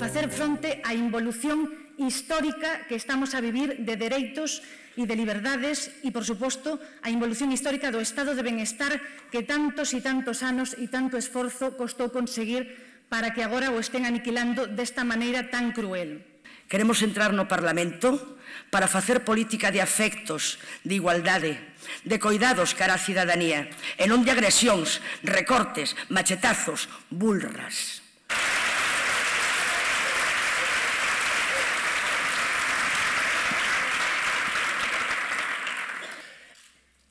facer fronte á involución histórica que estamos a vivir de dereitos e de liberdades e, por suposto, a involución histórica do estado de benestar que tantos e tantos anos e tanto esforzo costou conseguir para que agora o estén aniquilando desta maneira tan cruel. Queremos entrar no Parlamento para facer política de afectos, de igualdade, de coidados cara á cidadanía, e non de agresións, recortes, machetazos, bulras.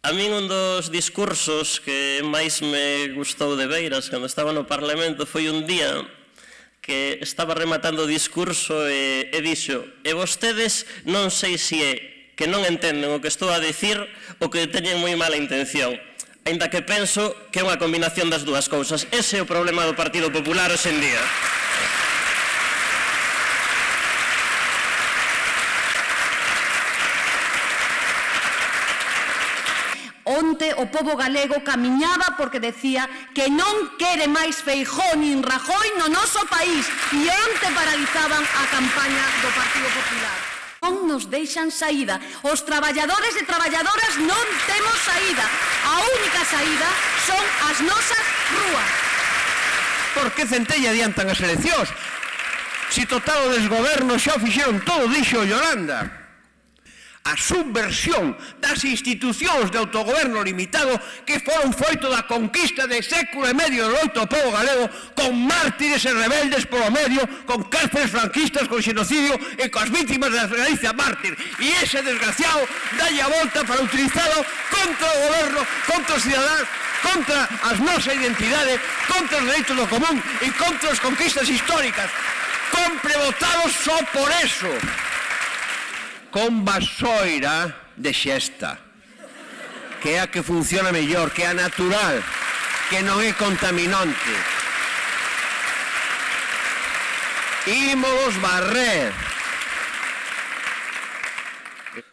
A min un dos discursos que máis me gustou de Beiras cando estaba no Parlamento foi un día que estaba rematando o discurso e, e dixo e vostedes non sei se é que non entenden o que estou a dicir ou que teñen moi mala intención ainda que penso que é unha combinación das dúas cousas. Ese é o problema do Partido Popular hoxe en día. Onte o pobo galego camiñaba porque decía que non quere máis Feijó nin Rajoy no noso país e onte paralizaban a campaña do Partido Popular. Non nos deixan saída. Os traballadores e traballadoras non temos saída. A única saída son as nosas rúas. Por que Centella adiantan as eleccións? Si total o desgoberno xa o fixeron todo, dixo Yolanda a subversión das institucións de autogoberno limitado que foron foito da conquista de século e medio do oito povo galego con mártires e rebeldes polo medio, con cárceles franquistas, con xenocidio e coas vítimas da Galicia mártir. E ese desgraciado dalle a volta para utilizado contra o goberno, contra os cidadán, contra as nosa identidade, contra os dereitos do común e contra as conquistas históricas. Compre votados só por eso con vasoira de xesta, que é a que funciona mellor, que é a natural, que non é contaminante. Ímolos barrer.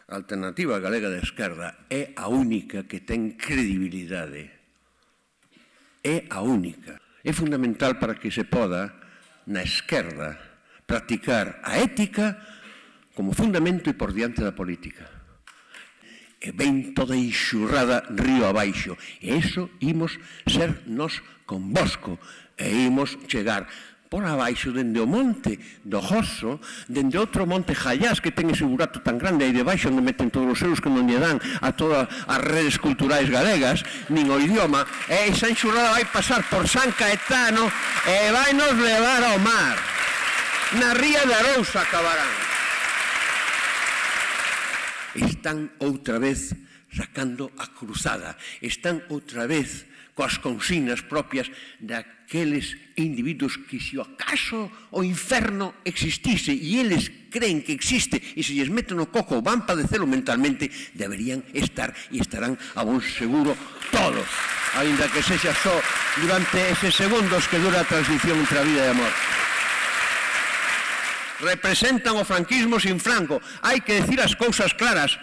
Alternativa Galega de Esquerda é a única que ten credibilidade. É a única. É fundamental para que se poda na esquerda practicar a ética como fundamento e por diante da política. E ven toda enxurrada río abaixo. E iso imos ser nos convosco. E imos chegar por abaixo dende o monte do Joso, dende outro monte Jallás que ten ese burato tan grande aí debaixo onde meten todos os seus que non lle dan a todas as redes culturais galegas, nin o idioma, e esa enxurrada vai pasar por San Caetano e vai nos levar ao mar. Na ría de Arousa acabarán están outra vez sacando a cruzada, están outra vez coas consignas propias daqueles individuos que se o acaso o inferno existise e eles creen que existe e se lles meten o coco van padecelo mentalmente, deberían estar e estarán a bon seguro todos, ainda que sexa só durante eses segundos que dura a transición entre a vida e a morte representan o franquismo sin Franco. Hai que decir as cousas claras.